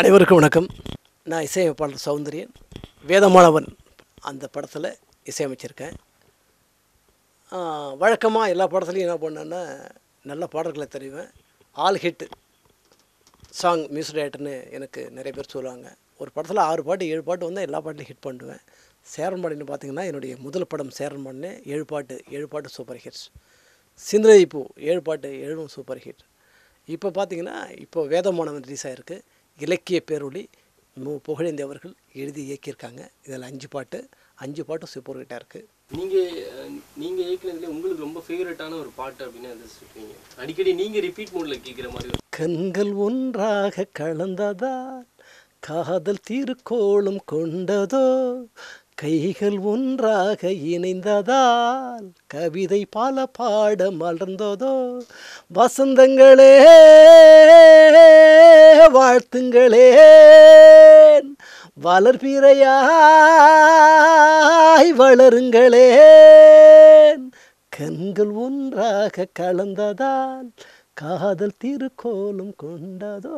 அனைவருக்கும் வணக்கம். நான் இசையமைப்பாளர் சௌந்தரியன் வேதமானவன் அந்த படத்தில் இசையமைச்சிருக்கேன். வழக்கமாக எல்லா படத்துலையும் என்ன பண்ணேன்னா நல்ல பாடல்களை தெரிவேன். ஆல் ஹிட் சாங் மியூசிக் டைரக்டர்னு எனக்கு நிறைய பேர் சொல்லுவாங்க. ஒரு படத்தில் ஆறு பாட்டு ஏழு பாட்டு வந்தால் எல்லா பாட்டையும் ஹிட் பண்ணுவேன். சேரன் பாடின்னு பார்த்தீங்கன்னா என்னுடைய முதல் படம் சேரன் பாடினு ஏழு பாட்டு ஏழு பாட்டு சூப்பர் ஹிட்ஸ் சிந்தனை பூ ஏழு பாட்டு ஏழும் சூப்பர் ஹிட் இப்போ பார்த்தீங்கன்னா இப்போ வேதமானவன் ரிலீஸ் ஆகிருக்கு இலக்கிய பேரொளி மு. புகழேந்தி அவர்கள் எழுதி இயக்கியிருக்காங்க. இதில் அஞ்சு பாட்டு. அஞ்சு பாட்டும் சூப்பர் ஹிட்டாக இருக்குது நீங்க அஹ், நீங்க இயக்குனதுல உங்களுக்கு ரொம்ப ஃபேவரட்டான ஒரு பாட்டு அப்படின்னு சொல்றீங்க? அடிக்கடி நீங்க ரிப்பீட் மோட்ல கேட்குற மாதிரி கண்கள் ஒன்றாக கலந்ததால் காதல் திருக்கோளம் கொண்டதோ கைகள் ஒன்றாக இணைந்ததால் கவிதை பல பாட மலர்ந்ததோ. வசந்தங்களே வாழ்த்துங்களே வளர்பிறையாய் வளருங்களே கண்கள் ஒன்றாக கலந்ததால் காதல் திருக்கோலம் கொண்டதோ.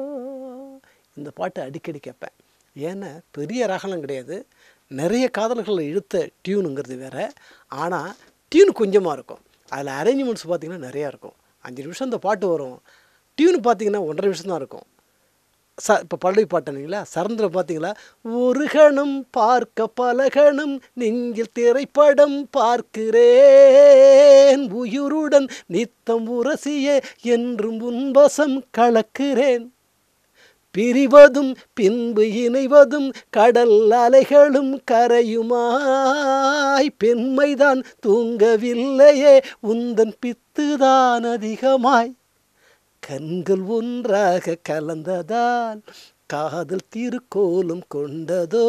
இந்த பாட்டை அடிக்கடி கேட்பேன். ஏன்னா பெரிய ரகலம் கிடையாது. நிறைய காதல்களை இழுத்த டியூனுங்கிறது வேறு. ஆனால் டியூன் கொஞ்சமாக இருக்கும். அதில் அரேஞ்ச்மெண்ட்ஸ் பார்த்திங்கன்னா நிறையா இருக்கும். அஞ்சு நிமிஷம் இந்த பாட்டு வரும். டியூன் பார்த்தீங்கன்னா ஒன்றரை நிமிஷம் தான் இருக்கும். ச இப்போ பல்லவி பாட்டுனீங்களா சரந்திர பார்த்தீங்களா ஒரு கணம் பார்க்க பலகணம் நெஞ்சில் திரைப்படம் பார்க்கிறேன். உயிருடன் நித்தம் உரசிய என்றும் உன்பசம் கலக்கிறேன். பிரிவதும் பின்பு இணைவதும் கடல் அலைகளும் கரையுமாய். பெண்மைதான் தூங்கவில்லையே உந்தன் பித்துதான் அதிகமாய். கண்கள் ஒன்றாக கலந்ததால் காதல் திருக்கோலம் கொண்டதோ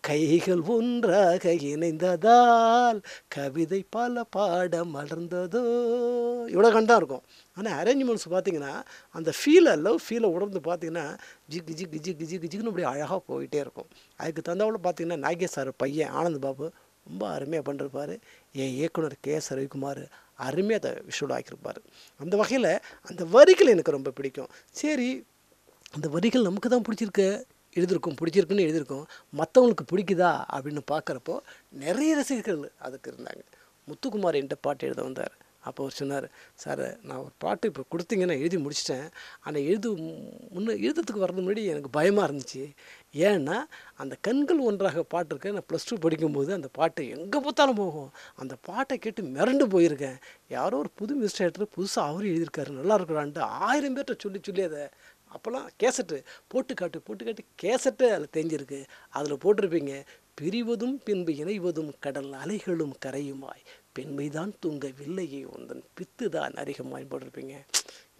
கைகள் ஒன்றாக இணைந்ததால் கவிதை பல பாட மலர்ந்ததோ. இவ்வளோ கண்டா இருக்கும் ஆனால் அரேஞ்ச்மெண்ட்ஸ் பார்த்தீங்கன்னா அந்த ஃபீலை லவ் ஃபீலை உணர்ந்து பார்த்தீங்கன்னா ஜிக்கு ஜிக்கு ஜிக்கு ஜிக்கு ஜிக்குன்னு அப்படியே அழகாக போயிட்டே இருக்கும். அதுக்கு தந்தாவில் பார்த்தீங்கன்னா நாகேஷ் சார் பையன் ஆனந்த் பாபு ரொம்ப அருமையாக பண்ணிருப்பார் என் இயக்குனர் கே எஸ் ரவிக்குமார் அருமையாக அதை விஷுவல் ஆக்கியிருப்பார். அந்த வகையில் அந்த வரிகள் எனக்கு ரொம்ப பிடிக்கும். சரி அந்த வரிகள் நமக்கு தான் பிடிச்சிருக்கு எழுதியிருக்கும் பிடிச்சிருக்குன்னு எழுதியிருக்கோம் மற்றவங்களுக்கு பிடிக்குதா அப்படின்னு பார்க்குறப்போ நிறைய ரசிகர்கள் அதுக்கு இருந்தாங்க. முத்துக்குமார் என்கிட்ட பாட்டு எழுத வந்தார். அப்போ அவர் சொன்னார் சார் நான் ஒரு பாட்டு இப்போ கொடுத்தீங்கன்னா எழுதி முடிச்சிட்டேன். ஆனால் எழுது முன்னே எழுதுறதுக்கு வர்றது முன்னாடி எனக்கு பயமாக இருந்துச்சு. ஏன்னா அந்த கண்கள் ஒன்றாக பாட்டு இருக்கு. நான் ப்ளஸ் டூ படிக்கும்போது அந்த பாட்டு எங்கே பார்த்தாலும் போகும். அந்த பாட்டை கேட்டு மிரண்டு போயிருக்கேன். யாரோ ஒரு புது மினிஸ்டர் புதுசாக அவரும் எழுதியிருக்காரு. நல்லா இருக்கிறான்ட்டு ஆயிரம் பேர்கிட்ட சொல்லி சொல்லி அதை அப்போல்லாம் கேசட்டு போட்டு காட்டு போட்டு காட்டு கேசட்டு அதில் தெரிஞ்சிருக்கு அதில் போட்டிருப்பீங்க பிரிவதும் பின்பு இணைவதும் கடல் அலைகளும் கரையுமாய். பெண்மைதான் தூங்கவில்லையே உந்தன் பித்து தான் அதிகமாய் போட்டிருப்பீங்க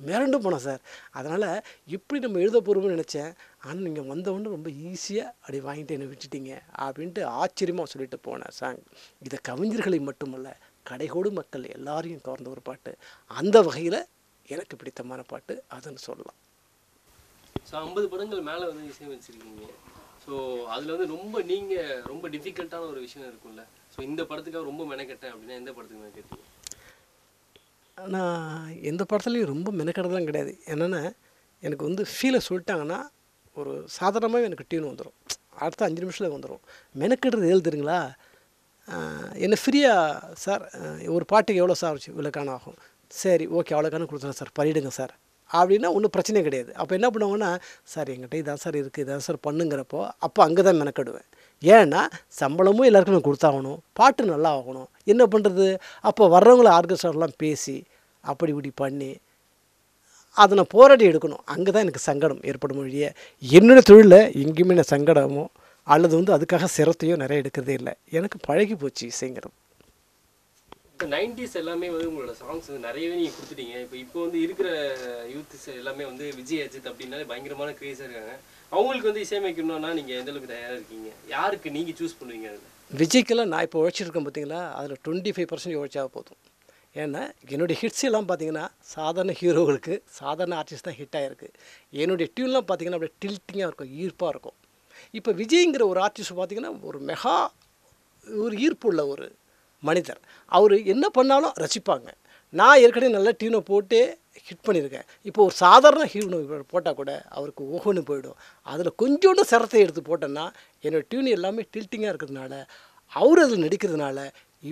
மிரண்டு போனோம் சார். அதனால் இப்படி நம்ம எழுத போகிறோம்னு நினச்சேன். ஆனால் நீங்கள் வந்தவொடனே ரொம்ப ஈஸியாக அப்படி வாங்கிட்டு என்னை விட்டுட்டீங்க அப்படின்ட்டு ஆச்சரியமாக சொல்லிட்டு போனேன் சாங் இதை கவிஞர்களை மட்டுமல்ல கடைகோடு மக்கள் எல்லாரையும் கவர்ந்த ஒரு பாட்டு. அந்த வகையில் எனக்கு பிடித்தமான பாட்டு அதுன்னு சொல்லலாம். ஸோ ஐம்பது படங்கள் மேலே வந்து இசையமைச்சிருக்கீங்க. ஸோ அதில் வந்து ரொம்ப நீங்கள் ரொம்ப டிஃபிகல்ட்டான ஒரு விஷயம் இருக்கும்ல. ஸோ இந்த படத்துக்காக ரொம்ப மெனக்கெட்டேன் அப்படின்னா எந்த படத்துக்கு மெனக்கெட்டீங்க நான் எந்த படத்துலையும் ரொம்ப மெனக்கெடுறதுலாம் கிடையாது. என்னென்னா எனக்கு வந்து ஃபீலை சொல்லிட்டாங்கன்னா ஒரு சாதாரணமாகவே எனக்கு டியூன் வந்துடும் அடுத்த அஞ்சு நிமிஷத்தில் வந்துடும் மெனக்கெடுறது எது தெரியுங்களா? என்ன ஃப்ரீயாக சார் ஒரு பாட்டுக்கு எவ்வளோ சார் ஆச்சு இவ்வளோக்கான ஆகும். சரி ஓகே அவ்வளோக்கான கொடுத்துறேன் சார். பண்ணிவிடுங்க சார். அப்படின்னா ஒன்றும் பிரச்சனை கிடையாது. அப்போ என்ன பண்ணுவாங்கன்னா சார் எங்கிட்ட இதான் சார் இருக்குது இதான் சார் பண்ணுங்கிறப்போ அப்போ அங்கே தான் மெனக்கெடுவேன். ஏன்னா சம்பளமும் எல்லாருக்கும் நான் கொடுத்தாகணும் பாட்டு நல்லா ஆகணும். என்ன பண்ணுறது அப்போ வர்றவங்கள ஆர்கெஸ்ட்ராலாம் பேசி அப்படி இப்படி பண்ணி அதை நான் போராடி எடுக்கணும். அங்கே தான் எனக்கு சங்கடம் ஏற்படும் மொழியே என்னோடய தொழிலில் எங்கேயுமே நான் சங்கடமோ அல்லது வந்து அதுக்காக சிரத்தையோ நிறைய எடுக்கிறதே இல்லை. எனக்கு பழகி போச்சு இசைங்கிறது. இப்போ நைன்டிஸ் எல்லாமே வந்து உங்களோட சாங்ஸ் வந்து நிறையவே நீங்கள் கொடுத்துட்டீங்க. இப்போ இப்போ வந்து இருக்கிற யூத்ஸ் எல்லாமே வந்து விஜய் அஜித் அப்படின்னாலே பயங்கரமான கிரேஸாக இருக்காங்க. அவங்களுக்கு வந்து இசையமைக்கணும்னா நீங்கள் எந்த அளவுக்கு தயாராக இருக்கீங்க? யாருக்கு நீங்கள் சூஸ் பண்ணுவீங்க அதில்? விஜய்க்கெல்லாம் நான் இப்போ உழைச்சிருக்கேன் பார்த்தீங்களா அதில் டுவெண்ட்டி ஃபைவ் பர்சன்ட் உழைச்சா போதும். ஏன்னா என்னுடைய ஹிட்ஸ் எல்லாம் பார்த்தீங்கன்னா சாதாரண ஹீரோகளுக்கு சாதாரண ஆர்டிஸ்ட் தான் ஹிட் ஆகிருக்கு என்னுடைய டியூன்லாம் பார்த்தீங்கன்னா அப்படியே டில்ட்டிங்காக இருக்கும் ஈர்ப்பாக இருக்கும். இப்போ விஜய்ங்கிற ஒரு ஆர்டிஸ்ட் பார்த்தீங்கன்னா ஒரு மெகா ஒரு ஈர்ப்புள்ள ஒரு மனிதர். அவர் என்ன பண்ணாலும் ரசிப்பாங்க. நான் ஏற்கனவே நல்ல டியூனை போட்டு ஹிட் பண்ணியிருக்கேன். இப்போ ஒரு சாதாரண ஹீரோனு போட்டால் கூட அவருக்கு ஓஹோன்னு போயிடும். அதில் கொஞ்சோண்டு சிரத்தை எடுத்து போட்டேன்னா என்னோடய டியூன் எல்லாமே டில்ட்டிங்காக இருக்கிறதுனால அவர் அதில் நடிக்கிறதுனால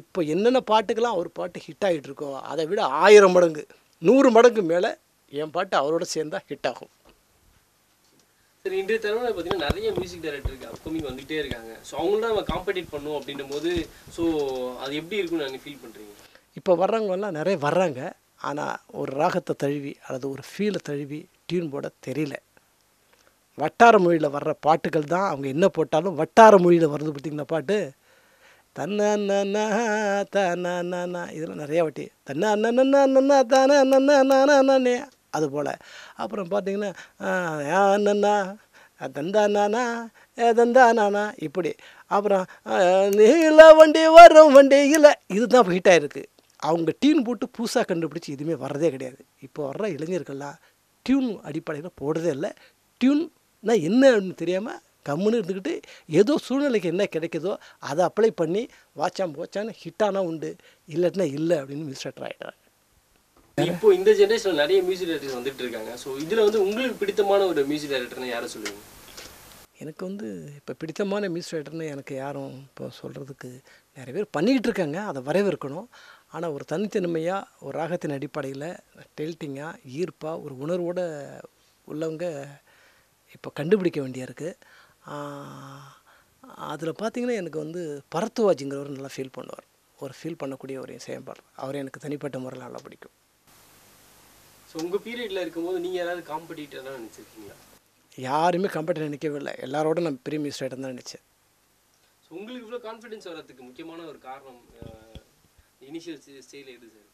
இப்போ என்னென்ன பாட்டுக்கெல்லாம் அவர் பாட்டு ஹிட் ஆகிட்டுருக்கோ அதை விட ஆயிரம் மடங்கு நூறு மடங்கு மேலே என் பாட்டு அவரோட சேர்ந்தால் ஹிட் ஆகும். சரி இன்றைய தலைமுறை பார்த்தீங்கன்னா நிறைய மியூசிக் டைரக்டருக்கு அப்கமிங் வந்துகிட்டே இருக்காங்க. ஸோ அவங்கள்ட்ட நம்ம காம்படிட் பண்ணும் அப்படின்னும் போது ஸோ அது எப்படி இருக்குன்னு நீங்கள் ஃபீல் பண்ணுறீங்க இப்போ வர்றவங்கெல்லாம் நிறைய வர்றாங்க. ஆனால் ஒரு ராகத்தை தழுவி அல்லது ஒரு ஃபீலை தழுவி டியூன் போட தெரியல. வட்டார மொழியில் வர்ற பாட்டுகள் தான் அவங்க என்ன போட்டாலும் வட்டார மொழியில் வருது பார்த்தீங்கன்னா பாட்டு? தன்னா தன்னா இதெல்லாம் நிறையா வாட்டி தன்னா நன்னா தானே அது போல். அப்புறம் பார்த்தீங்கன்னா அண்ணா தந்தா ஏ தந்தா இப்படி. அப்புறம் நீல வண்டி வரும் வண்டி இல்லை இதுதான் ஹிட் ஆயிருக்கு. அவங்க டியூன் போட்டு புதுசாக கண்டுபிடிச்சி எதுவுமே வர்றதே கிடையாது. இப்போ வர்ற இளைஞர்கள்லாம் டியூன் அடிப்படையில் போடுறதே இல்லை. டியூன்னா என்ன அப்படின்னு தெரியாமல் கம்முன்னு இருந்துக்கிட்டு ஏதோ சூழ்நிலைக்கு என்ன கிடைக்குதோ அதை அப்ளை பண்ணி வாச்சாம் போச்சான்னு ஹிட்டானா உண்டு இல்லைன்னா இல்லை அப்படின்னு மிஸ்டர் ஆகிட்டாங்க இப்போ இந்த ஜென்ரேஷனில் நிறைய மியூசிக் டைரக்டர்ஸ் வந்துட்டு இருக்காங்க. ஸோ இதில் வந்து உங்களுக்கு பிடித்தமான ஒரு மியூசிக் டைரக்டர்னு யாரை சொல்லுவீங்க? எனக்கு வந்து இப்போ பிடித்தமான மியூசிக் ரைட்டர்னு எனக்கு யாரும் இப்போ சொல்கிறதுக்கு நிறைய பேர் பண்ணிக்கிட்டு இருக்காங்க. அதை வரவேற்கணும். ஆனால் ஒரு தனித்தன்மையாக ஒரு ராகத்தின் அடிப்படையில் டெல்ட்டிங்காக ஈர்ப்பாக ஒரு உணர்வோடு உள்ளவங்க இப்போ கண்டுபிடிக்க வேண்டியா இருக்குது அதில் பார்த்தீங்கன்னா எனக்கு வந்து பரத்துவாஜிங்கிறவர் நல்லா ஃபீல் பண்ணுவார். ஒரு ஃபீல் பண்ணக்கூடிய ஒரு இசையம்பாளர் அவர் எனக்கு தனிப்பட்ட முறையில் நல்லா பிடிக்கும். ஸோ உங்கள் பீரியடில் இருக்கும்போது நீங்கள் யாராவது காம்படிட்டராக நினச்சிருக்கீங்களா? யாருமே கம்பெனி நினைக்கவே இல்லை. எல்லாரோட நான் பெரிய ரைட்டர் தான் நினச்சேன். ஸோ உங்களுக்கு இவ்வளோ கான்ஃபிடென்ஸ் வர்றதுக்கு முக்கியமான ஒரு காரணம் இனிஷியல் ஸ்டேஜில் எது சார்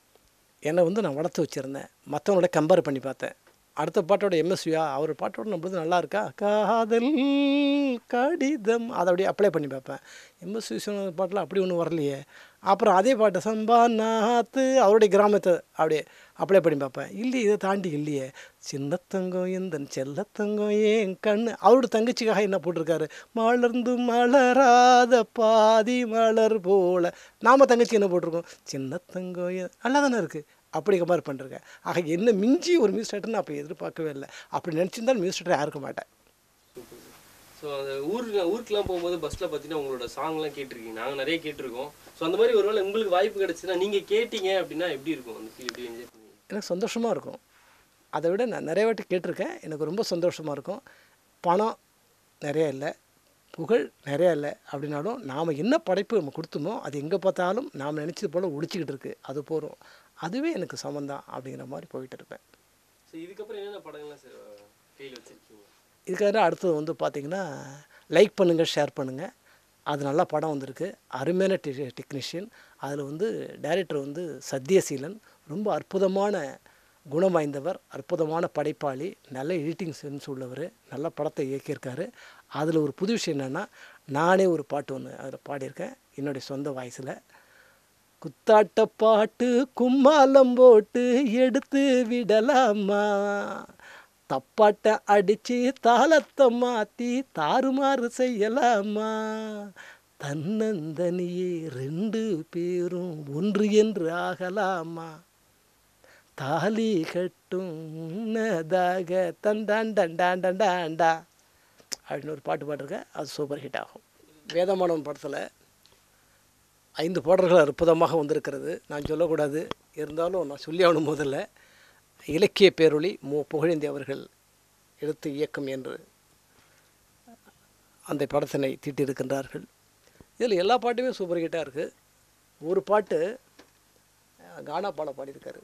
என்னை வந்து நான் வளர்த்து வச்சுருந்தேன். மற்றவங்களோட கம்பேர் பண்ணி பார்த்தேன். அடுத்த பாட்டோட எம்எஸ்வியா அவர் பாட்டோட நம்மளது நல்லா இருக்கா? காதல் கடிதம் அதை அப்படியே அப்ளை பண்ணி பார்ப்பேன். எம்எஸ்வி பாட்டில் அப்படி ஒன்றும் வரலையே. அப்புறம் அதே பாட்டு சம்பா நாத்து அவருடைய கிராமத்தை அப்படியே அப்ளை பண்ணி பார்ப்பேன் இல்லையே இதை தாண்டி இல்லையே சின்னத்தங்கம் எந்தன் செல்லத்தங்கம் ஏன் கண்ணு அவரோட தங்கச்சிக்காக என்ன போட்டிருக்காரு? மலர்ந்து மலராத பாதி மலர் போல நாம் தங்கச்சி என்ன போட்டிருக்கோம்? சின்னத்தங்கம் நல்லா தானே இருக்குது அப்படி கம்பேர் பண்ணிருக்கேன். ஆக என்ன மிஞ்சி ஒரு மியூசிக் நான் அப்போ எதிர்பார்க்கவே இல்லை. அப்படி நினச்சிருந்தாலும் மியூசிக் யாருக்க மாட்டேன் ஸோ அந்த ஊருக்கு ஊருக்குலாம் போகும்போது பஸ்ஸில் பார்த்தீங்கன்னா உங்களோட சாங்லாம் கேட்டிருக்கீங்க. நாங்கள் நிறைய கேட்டிருக்கோம். ஸோ அந்த மாதிரி ஒருவேளை உங்களுக்கு வாய்ப்பு கிடச்சுன்னா நீங்கள் கேட்டீங்க அப்படின்னா எப்படி இருக்கும்? அந்த ஃபீல் எப்படி என்ஜாய் பண்ணுவீங்க? எனக்கு சந்தோஷமாக இருக்கும். அதை விட நான் நிறைய வாட்டி கேட்டிருக்கேன். எனக்கு ரொம்ப சந்தோஷமாக இருக்கும். பணம் நிறைய இல்லை. புகழ் நிறையா இல்லை. அப்படின்னாலும் நாம் என்ன படைப்பு நம்ம கொடுத்தோமோ அது எங்கே பார்த்தாலும் நாம் நினச்சது போல் ஒழிச்சிக்கிட்டு இருக்குது அது போகிறோம் அதுவே எனக்கு சம்மந்தான் அப்படிங்கிற மாதிரி போயிட்டு இருப்பேன். ஸோ இதுக்கப்புறம் என்னென்ன படங்கள்லாம் சார் கையில் வச்சுருக்கீங்க? இதுக்காக அடுத்தது வந்து பார்த்திங்கன்னா லைக் பண்ணுங்கள் ஷேர் பண்ணுங்கள் அது நல்லா படம் வந்திருக்கு. அருமையான டெ டெக்னீஷியன் அதில் வந்து டைரக்டர் வந்து சத்யசீலன் ரொம்ப அற்புதமான குணம் வாய்ந்தவர் அற்புதமான படைப்பாளி நல்ல எடிட்டிங் சென்ஸ் உள்ளவர் நல்ல படத்தை இயக்கியிருக்காரு. அதில் ஒரு புது விஷயம் என்னென்னா நானே ஒரு பாட்டு ஒன்று அதில் பாடியிருக்கேன். என்னுடைய சொந்த வாய்ஸில் குத்தாட்ட பாட்டு கும்மாலம் போட்டு எடுத்து விடலாமா? தப்பாட்ட அடிச்சு தாளத்தை மாற்றி தாறுமாறு செய்யலாமா? தன்னந்தனியே ரெண்டு பேரும் ஒன்று என்று ஆகலாமா? தாலி கட்டும் உன்னதாக தண்டாண்டாண்டாண்டாண்டா அப்படின்னு ஒரு பாட்டு பாட்டிருக்கேன் அது சூப்பர் ஹிட் ஆகும். வேதமானவன் படத்தில் ஐந்து பாடல்கள் அற்புதமாக வந்திருக்கிறது. நான் சொல்லக்கூடாது. இருந்தாலும் நான் சொல்லி ஆகணும் முதல்ல. இலக்கிய பேரொளி மு. புகழேந்தி அவர்கள் எழுத்து இயக்கம் என்று அந்த படத்தினை தீட்டியிருக்கின்றார்கள். இதில் எல்லா பாட்டுமே சூப்பர் ஹிட்டாக இருக்குது ஒரு பாட்டு கானா பாட பாடியிருக்காரு.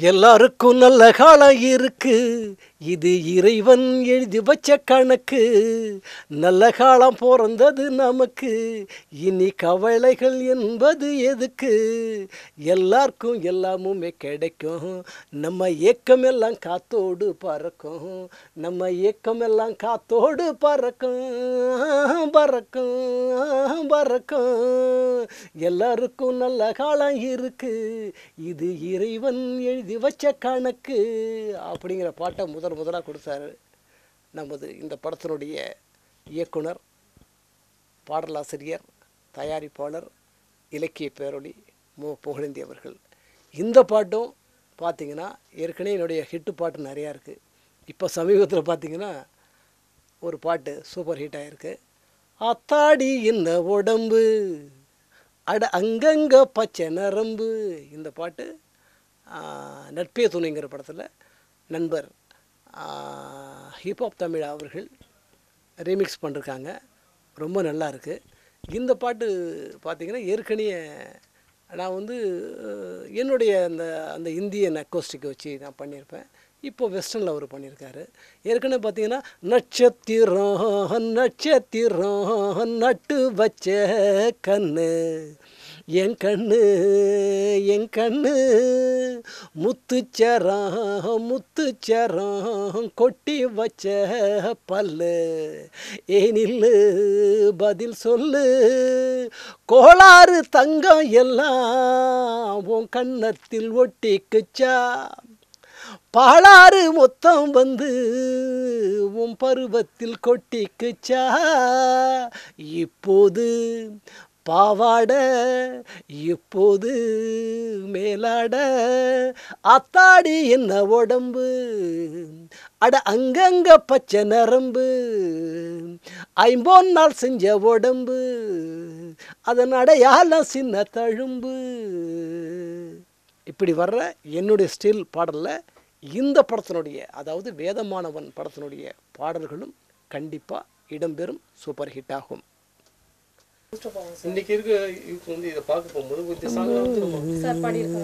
எல்லாருக்கும் நல்ல காலம் இருக்கு. இது இறைவன் எழுதி வச்ச கணக்கு. நல்ல காலம் பிறந்தது நமக்கு. இனி கவலைகள் என்பது எதுக்கு? எல்லாருக்கும் எல்லாமுமே கிடைக்கும். நம்ம ஏக்கம் எல்லாம் காத்தோடு பறக்கும். நம்ம ஏக்கம் எல்லாம் காத்தோடு பறக்கும். பறக்கும். பறக்கும். எல்லாருக்கும் நல்ல காலம் இருக்கு. இது இறைவன் எழுதி வச்ச கணக்கு அப்படிங்கிற பாட்டை முதல் முதலாக கொடுத்தாரு நமது இந்த படத்தினுடைய இயக்குனர் பாடலாசிரியர் தயாரிப்பாளர் இலக்கிய பேரொளி மு. புகழேந்தி அவர்கள். இந்த பாட்டும் பார்த்தீங்கன்னா ஏற்கனவே என்னுடைய ஹிட்டு பாட்டு நிறையா இருக்குது இப்போ சமீபத்தில் பார்த்திங்கன்னா ஒரு பாட்டு சூப்பர் ஹிட் ஆகிருக்கு அத்தாடி இந்த உடம்பு? அட அங்கங்கே பச்சை நரம்பு. இந்த பாட்டு நட்பே துணைங்கிற படத்தில் நண்பர் ஹிப்ஹாப் தமிழ் அவர்கள் ரீமிக்ஸ் பண்ணிருக்காங்க. ரொம்ப நல்லா இருக்குது இந்த பாட்டு பார்த்திங்கன்னா ஏற்கனவே நான் வந்து என்னுடைய அந்த அந்த இந்தியன் அக்கோஸ்டிக்கை வச்சு நான் பண்ணியிருப்பேன் இப்போ வெஸ்டர்னில் அவர் பண்ணியிருக்காரு ஏற்கனவே பார்த்தீங்கன்னா நட்சத்திரம் நட்சத்திரம் நட்டு வச்ச கண்ணு. என் கண்ணு என் கண்ணு. முத்துச்சரம் முத்துச்சரம் கொட்டி வச்ச பல்லு. ஏனில்லு பதில் சொல்லு. கோளாறு தங்கம் எல்லாம் உன் கன்னத்தில் ஒட்டிக்குச்சா? பாலாறு மொத்தம் வந்து உன் பருவத்தில் கொட்டிக்குச்சா? இப்போது பாவாட இப்போது மேலாட. அத்தாடி என்ன உடம்பு? அட அங்கங்க பச்சை நரம்பு. ஐம்பொன் நாள் செஞ்ச உடம்பு. அதன் அடையாளம் சின்ன தழும்பு. இப்படி வர்ற என்னுடைய ஸ்டில் பாடலில் இந்த படத்தினுடைய அதாவது வேதமானவன் படத்தினுடைய பாடல்களும் கண்டிப்பாக இடம்பெறும் சூப்பர் ஹிட் ஆகும் இன்னைக்கு இருக்க யூத் வந்து இதை பார்க்க போகும்போது இந்த சாங்லாம் வந்து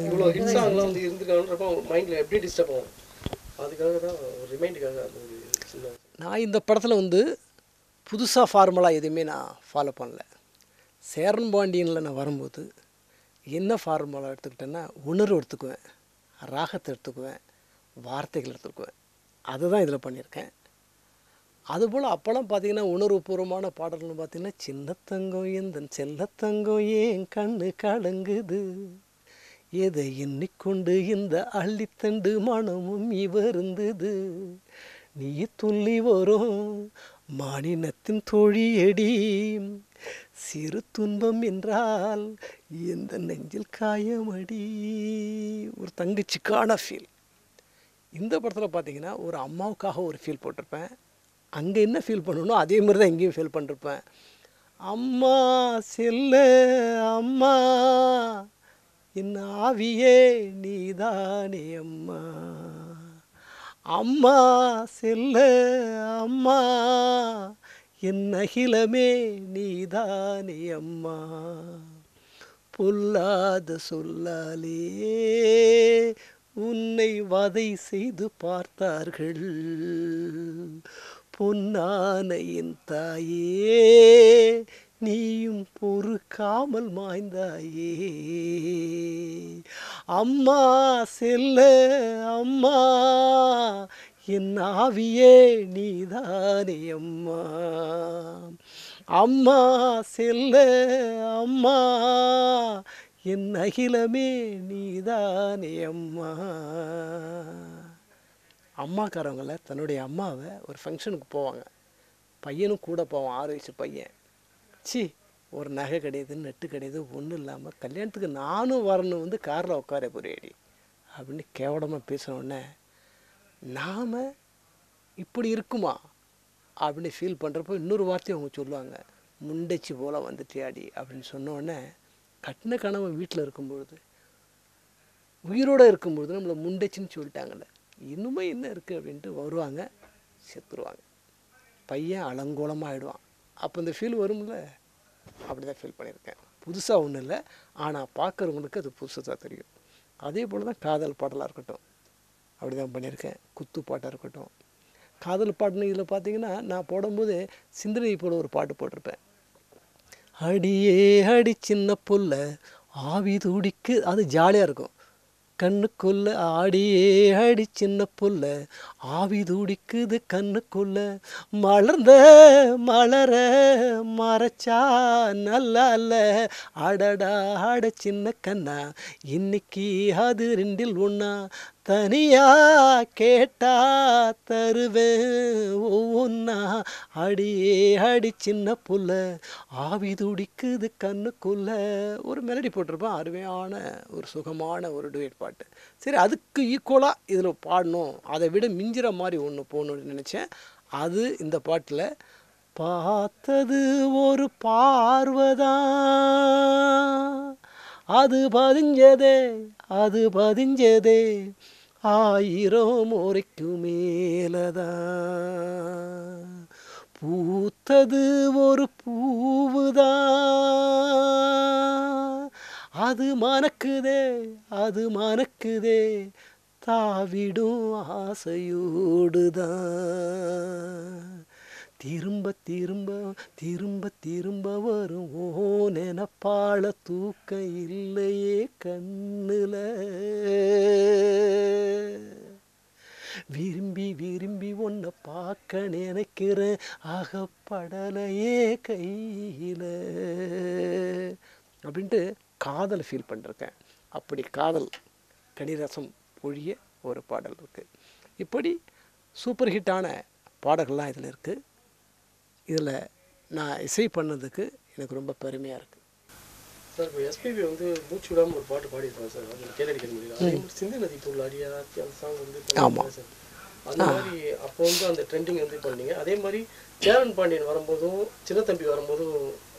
இவ்வளோ ஹிட் சாங்லாம் வந்து இருந்துருக்கான்றப்ப மைண்டில் எப்படி டிஸ்டர்ப் ஆகும்? அதுக்காக தான் ஒரு ரிமைண்டுக்காக அந்த ஒரு நான் இந்த படத்தில் வந்து புதுசாக ஃபார்முலா எதுவுமே நான் ஃபாலோ பண்ணல. சேரன் பாண்டியனில் நான் வரும்போது என்ன ஃபார்முலா எடுத்துக்கிட்டேன்னா உணர்வு எடுத்துக்குவேன் ராகத்தை எடுத்துக்குவேன் வார்த்தைகள் எடுத்துக்குவேன். அதுதான் இதில் பண்ணியிருக்கேன். அதுபோல் அப்போல்லாம் பார்த்தீங்கன்னா உணர்வுபூர்வமான பாடல்னு பார்த்தீங்கன்னா சின்னத்தங்கம் எந்தன் செல்லத்தங்கம் ஏன் கண்ணு கலங்குது? எதை எண்ணிக்கொண்டு இந்த அள்ளித்தண்டு மனமும் இவருந்தது? நீ துள்ளி வரும் மானினத்தின் தோழியடி. சிறு துன்பம் என்றால் எந்த நெஞ்சில் காயமடி? ஒரு தங்கச்சிக்கான ஃபீல் இந்த படத்தில் பார்த்தீங்கன்னா ஒரு அம்மாவுக்காக ஒரு ஃபீல் போட்டிருப்பேன். அங்கே என்ன ஃபீல் பண்ணணும் அதே மாதிரி தான் இங்கேயும் ஃபீல் பண்ணிருப்பேன். அம்மா செல்ல அம்மா என் ஆவியே நீதானே அம்மா. அம்மா செல்ல அம்மா என் அகிலமே நீதானே அம்மா. பொல்லாத சொல்லாலே உன்னை வதை செய்து பார்த்தார்கள். பொன்னானையின் தாயே நீயும் பொறுக்காமல் மாய்ந்தாயே. அம்மா செல்ல அம்மா என் ஆவியே நீதானே அம்மா. அம்மா செல்ல அம்மா என் அகிலமே நீதானே அம்மா. அம்மாக்காரவங்கள தன்னுடைய அம்மாவை ஒரு ஃபங்க்ஷனுக்கு போவாங்க. பையனும் கூட போவான் ஆறு வயசு பையன். சி ஒரு நகை கிடையாது நெட்டு கிடையாது ஒன்றும் இல்லாமல் கல்யாணத்துக்கு நானும் வரணும் வந்து காரில் உட்கார புரியடி அப்படின்னு கேவலமாக பேசினோடனே நாம் இப்படி இருக்குமா? அப்படின்னு ஃபீல் பண்ணுறப்போ இன்னொரு வார்த்தையை அவங்க சொல்லுவாங்க. முண்டச்சி போல் வந்துட்டியாடி. அப்படின்னு சொன்னோடனே கட்டின கணவன் வீட்டில் இருக்கும்பொழுது உயிரோடு இருக்கும்பொழுது நம்மளை முண்டச்சின்னு சொல்லிட்டாங்கல்ல. இன்னுமே என்ன இருக்குது அப்படின்ட்டு வருவாங்க செத்துருவாங்க. பையன் அலங்கோலமாக ஆகிடுவான் அப்போ இந்த ஃபீல் வரும்ல? அப்படி தான் ஃபீல் பண்ணியிருக்கேன். புதுசாக ஒன்றும் இல்லை ஆனால் பார்க்குறவங்களுக்கு அது புதுசாக தெரியும். அதே போல் தான் காதல் பாடலாக இருக்கட்டும். அப்படி தான் பண்ணியிருக்கேன். குத்து பாட்டாக இருக்கட்டும். காதல் பாட்டுன்னு இதில் பார்த்தீங்கன்னா நான் போடும்போது சிந்தனை போல் ஒரு பாட்டு போட்டிருப்பேன். அடியே அடி சின்ன புல்ல ஆவி துடிக்கு அது ஜாலியாக இருக்கும். கண்ணுக்குள்ள ஆடியே அடி சின்ன புல்ல ஆவி துடிக்குது கண்ணுக்குள்ள. மலர்ந்த மலர மறைச்சா நல்லா இல்ல. அடடா ஆட சின்ன கண்ணா. இன்னைக்கு அது ரெண்டில் ஒன்னா தனியா கேட்டா தருவேன் ஒவ்வொன்னா. அடியே அடி சின்ன புல்ல ஆவி துடிக்குது கண்ணுக்குள்ள. ஒரு மெலடி போட்டிருப்பேன் அருமையான ஒரு சுகமான ஒரு டுவேட் பாட்டு. சரி அதுக்கு ஈக்குவலாக இதில் பாடணும். அதை விட மிஞ்சிற மாதிரி ஒன்று போகணும்னு நினச்சேன். அது இந்த பாட்டில் பார்த்தது ஒரு பார்வதான் அது பதிஞ்சதே அது பதிஞ்சதே. ஆயிரம் முறைக்கு மேலதா. பூத்தது ஒரு பூவுதா. அது மணக்குதே அது மணக்குதே. தாவிடும் ஆசையோடுதான் திரும்ப திரும்ப திரும்ப திரும்ப வரும். ஓ நெனப்பாள தூக்கம் இல்லையே கண்ணுல. விரும்பி விரும்பி உன்னை பார்க்க நினைக்கிறேன். அகப்படலையே கையில். அப்படின்ட்டு காதலை ஃபீல் பண்ணிருக்கேன். அப்படி காதல் கனிரசம் ஒழிய ஒரு பாடல் இருக்குது இப்படி சூப்பர் ஹிட்டான பாடல்கள்லாம் இதில் இருக்குது இதில் நான் இசை பண்ணதுக்கு எனக்கு ரொம்ப பெருமையாக இருக்குது. சார் இப்போ எஸ்பிபி வந்து மூச்சு விடாம ஒரு பாட்டு பாடியிருப்பாங்க சார். அது கேட்டடிக்க முடியல சிந்து நதி பொருள் அந்த சாங் வந்து சார். அந்த மாதிரி அப்போ வந்து அந்த ட்ரெண்டிங் வந்து பண்ணீங்க அதே மாதிரி சேரன் பாண்டியன் வரும்போதும் சின்ன தம்பி வரும்போதும்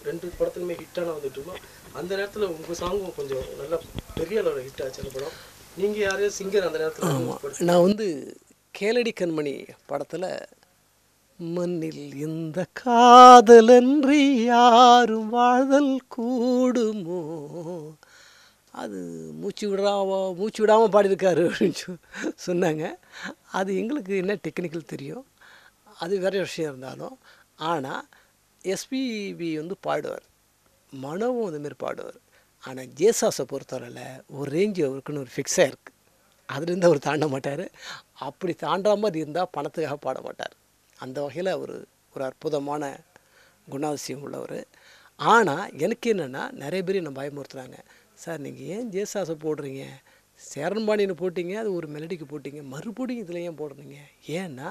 ரெண்டு படத்துலையுமே ஹிட்டான வந்துட்டு இருக்கோம் அந்த நேரத்தில் உங்கள் சாங்கும் கொஞ்சம் நல்லா பெரிய அளவில் ஹிட் ஆச்சு அந்த படம். நீங்கள் யாரையும் சிங்கர் அந்த நேரத்தில் நான் வந்து கேளடி கண்மணி படத்தில் மண்ணில் இந்த காதலன்றி யாரும் வாழ்தல் கூடுமோ? அது மூச்சு விடாம மூச்சு விடாமல் பாடியிருக்காரு அப்படின்னு சொ- சொன்னாங்க. அது எங்களுக்கு என்ன டெக்னிக்கல் தெரியும்? அது வேற விஷயம் இருந்தாலும் ஆனால் எஸ்பிபி வந்து பாடுவார். மனவும் அந்தமாரி பாடுவார். ஆனால் ஜேசாஸை பொறுத்தவரையில் ஒரு ரேஞ்சு அவருக்குன்னு ஒரு ஃபிக்ஸாக இருக்குது அதுலேருந்து அவர் தாண்ட மாட்டார். அப்படி தாண்டாமல் இருந்தால் பணத்துக்காக பாட மாட்டார். அந்த வகையில் அவர் ஒரு அற்புதமான குணாதிசயம் உள்ளவர். ஆனால் எனக்கு என்னென்னா நிறைய பேர் என்னை பயமுறுத்துகிறாங்க சார் நீங்கள் ஏன் ஜேசாஸை போடுறீங்க? சேரன்பாணின்னு போட்டிங்க அது ஒரு மெலடிக்கு போட்டிங்க. மறுபடியும் இதில் ஏன் போடுறீங்க? ஏன்னா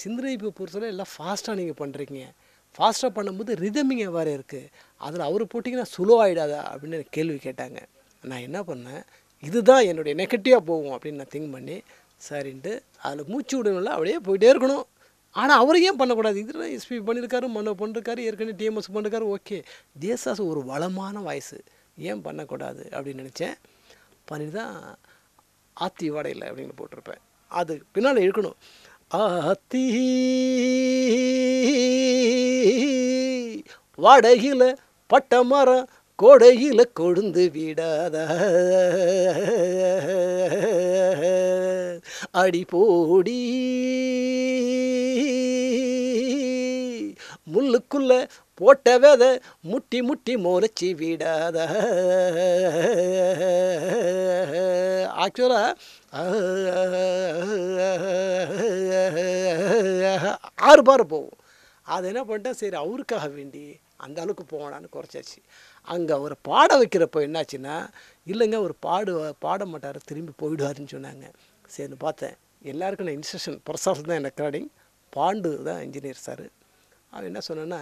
சிந்தனைப்பை பொறுத்தவரை எல்லாம் ஃபாஸ்ட்டாக நீங்கள் பண்ணுறீங்க ஃபாஸ்ட்டாக பண்ணும்போது ரிதமிங் வேறு இருக்குது அதில் அவர் போட்டிங்கன்னா சுலோ ஆகிடாதா அப்படின்னு கேள்வி கேட்டாங்க. நான் என்ன பண்ணேன்? இதுதான் என்னுடைய நெகட்டிவாக போகும் அப்படின்னு நான் திங்க் பண்ணி சரின்ட்டு அதில் மூச்சு விடணும்ல அப்படியே போயிட்டே இருக்கணும். ஆனால் அவர் ஏன் பண்ணக்கூடாது? இதில் எஸ்பி பண்ணியிருக்காரு மன்ன பண்ணிருக்காரு ஏற்கனவே டிஎம்எஸ் பண்ணிருக்காரு ஓகே. தேசாஸ் ஒரு வளமான வாய்ஸு. ஏன் பண்ணக்கூடாது அப்படின்னு நினச்சேன். பண்ணிட்டு தான் ஆத்தி வாடையில் அப்படின்னு போட்டிருப்பேன். அது பின்னால் இருக்கணும் ஆத்தி வடையில் பட்ட மரம் கொடையில் கொழுந்து விடாத. அடி போடி. முள்ளுக்குள்ள போட்ட வேத முட்டி முட்டி முளைச்சி விடாத. ஆக்சுவலாக ஆறு பார் போகும். அது என்ன பண்ணிட்டேன்? சரி அவருக்காக வேண்டி அந்த அளவுக்கு போகலான்னு குறைச்சாச்சு. அங்கே அவரை பாட வைக்கிறப்போ என்னாச்சுன்னா இல்லைங்க அவர் பாடு பாட மாட்டார் திரும்பி போயிடுவாருன்னு சொன்னாங்க. சரின்னு பார்த்தேன். எல்லாருக்கும் நான் இன்ஸ்ட்ரக்ஷன் பிரசாத் தான் ரெக்கார்டிங் பாண்டு தான் இன்ஜினியர் சார் அவன் என்ன சொன்னேன்னா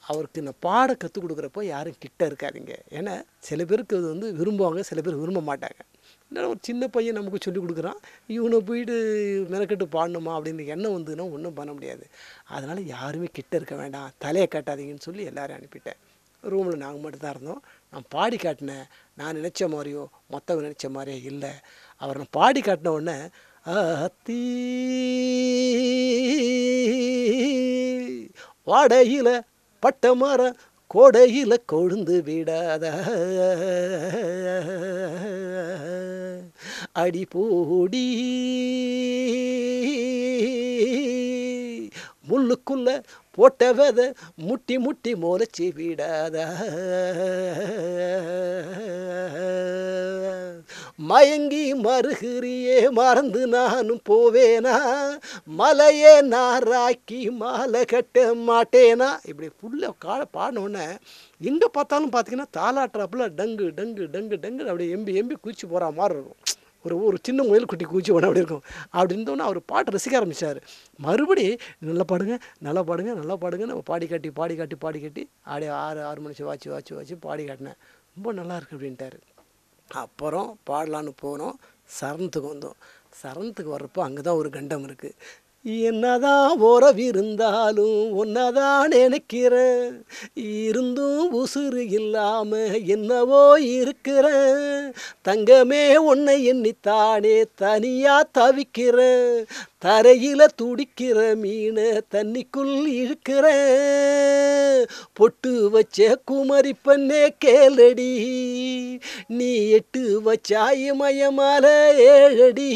அவருக்கு நான் பாட கற்றுக் கொடுக்குறப்போ யாரும் கிட்ட இருக்காதீங்க. ஏன்னா சில பேருக்கு அது வந்து விரும்புவாங்க சில பேர் விரும்ப மாட்டாங்க. இல்லை ஒரு சின்ன பையன் நமக்கு சொல்லிக் கொடுக்குறான். இவனை போயிட்டு மெனக்கெட்டு பாடணுமா? அப்படின்னு எண்ணம் வந்ததுன்னா ஒன்றும் பண்ண முடியாது. அதனால் யாருமே கிட்ட இருக்க வேண்டாம். தலையை காட்டாதீங்கன்னு சொல்லி எல்லாரையும் அனுப்பிட்டேன். ரூமில் நாங்கள் மட்டும் தான் இருந்தோம். நான் பாடி காட்டினேன் நான் நினச்ச மாதிரியோ மற்றவங்க நினச்ச மாதிரியோ இல்லை. அவர் நான் பாடி காட்டின உடனே அத்தி வாடையில் பட்ட மரம் கோடையில் கொழுந்து விடாத அடி போடி. முள்ளுக்குள்ள போட்ட முட்டி முட்டி மோலச்சி விடாத. மயங்கி மறுகிறியே மறந்து நானும் போவேனா? மலையே நாராக்கி மாலை கட்ட மாட்டேனா? இப்படி ஃபுல்லாக கால பாடினோடனே எங்கே பார்த்தாலும் பார்த்தீங்கன்னா தாலாட்டுறாப்புல டங்கு டங்கு டங்கு டங்கு அப்படியே எம்பி எம்பி குச்சி போகிற மாதிரி இருக்கும். ஒரு ஒரு சின்ன முயல் குட்டி கூச்சி போனால் அப்படி இருக்கும். அப்படி இருந்தோன்னே அவர் பாட்டு ரசிக்க ஆரம்பிச்சார். மறுபடி நல்லா பாடுங்க நல்லா பாடுங்க நல்லா பாடுங்க நம்ம பாடி காட்டி பாடி காட்டி பாடி காட்டி அப்படியே ஆறு ஆறு மணிச்சு வாச்சு வாச்சு வாச்சு பாடி காட்டினேன். ரொம்ப நல்லா இருக்குது அப்படின்ட்டாரு. அப்புறம் பாடலான்னு போனோம். சரணத்துக்கு வந்தோம். சரணத்துக்கு வர்றப்போ அங்கே தான் ஒரு கண்டம் இருக்குது என்னதான் உறவு இருந்தாலும் ஒன்னதான் நினைக்கிற. இருந்தும் உசுறு இல்லாம என்னவோ இருக்கிற. தங்கமே உன்னை எண்ணித்தானே தனியா தவிக்கிற. தரையில துடிக்கிற மீனை தண்ணிக்குள் இழுக்கிற. பொட்டு வச்ச குமரி பண்ணே கேளடி. நீ எட்டு வச்சாய் மயமால ஏழடி.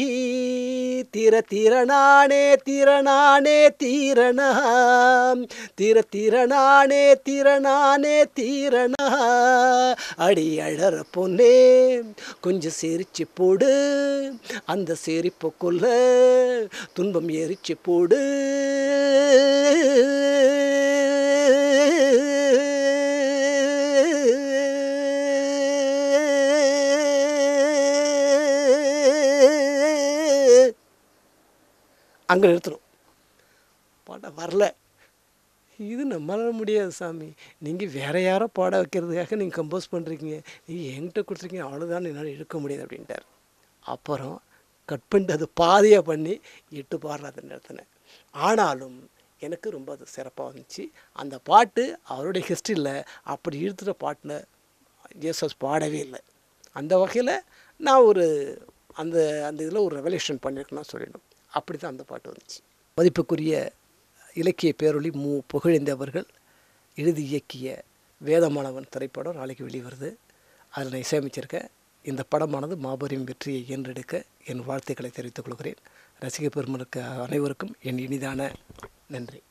தீர திறனானே திறனானே தீரணா தீர திறனானே திறனானே தீரணா. அடி அழற பொண்ணே கொஞ்சம் சிரிச்சு போடு. அந்த சிரிப்புக்குள்ள துன்பம் எரிச்சு போடு. அங்கே நிறுத்தணும். பாட வரல. இது நம்மளால முடியாது சாமி. நீங்கள் வேற யாரோ பாட வைக்கிறதுக்காக நீங்கள் கம்போஸ் பண்ணுறீங்க நீங்கள் என்கிட்ட கொடுத்துருக்கீங்க. அவ்வளோதான் என்னால் இழுக்க முடியாது அப்படின்ட்டார். அப்புறம் கட் பண்ணிட்டு அது பாதையாக பண்ணி இட்டு பாடுற அந்த நிறுத்தினேன் ஆனாலும் எனக்கு ரொம்ப அது சிறப்பாக வந்துச்சு. அந்த பாட்டு அவருடைய ஹிஸ்ட்ரியில் அப்படி இழுத்துகிற பாட்டில் ஜேசஸ் பாடவே இல்லை. அந்த வகையில் நான் ஒரு அந்த அந்த இதில் ஒரு ரெவல்யூஷன் பண்ணியிருக்கேன்னு சொல்லணும் அப்படி தான் அந்த பாட்டு வந்துச்சு. மதிப்புக்குரிய இலக்கிய பேரொளி மு. புகழ்ந்தவர்கள் எழுதி இயக்கிய வேதமானவன் திரைப்படம் நாளைக்கு வெளிவருது. அதில் நான் இசையமைச்சிருக்கேன். இந்த படமானது மாபெரும் வெற்றியை ஈன்றெடுக்க என் வாழ்த்துக்களை தெரிவித்துக் கொள்கிறேன். ரசிக பெருமனுக்கு அனைவருக்கும் என் இனிதான நன்றி.